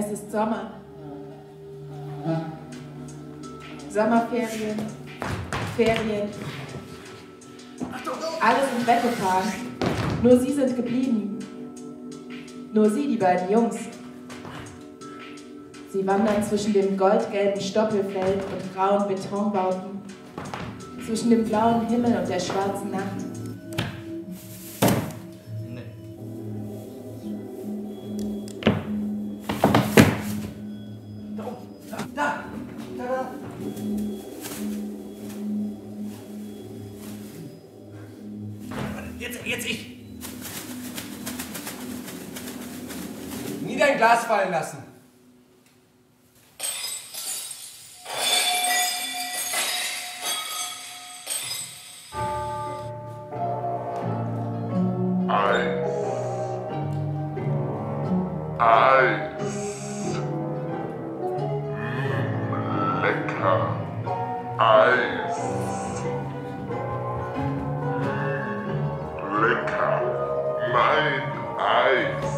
Es ist Sommer. Sommerferien, Ferien. Alle sind weggefahren. Nur sie sind geblieben. Nur sie, die beiden Jungs. Sie wandern zwischen dem goldgelben Stoppelfeld und grauen Betonbauten, zwischen dem blauen Himmel und der schwarzen Nacht. Jetzt, jetzt ich. Nie dein Glas fallen lassen. Eis. Eis. her eyes. Lick her mind eyes.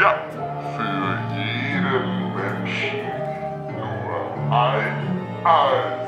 Ja, für jeden Menschen nur ein Eis.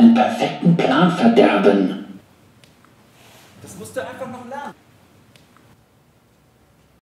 deinen perfekten Plan verderben. Das musst du einfach noch lernen.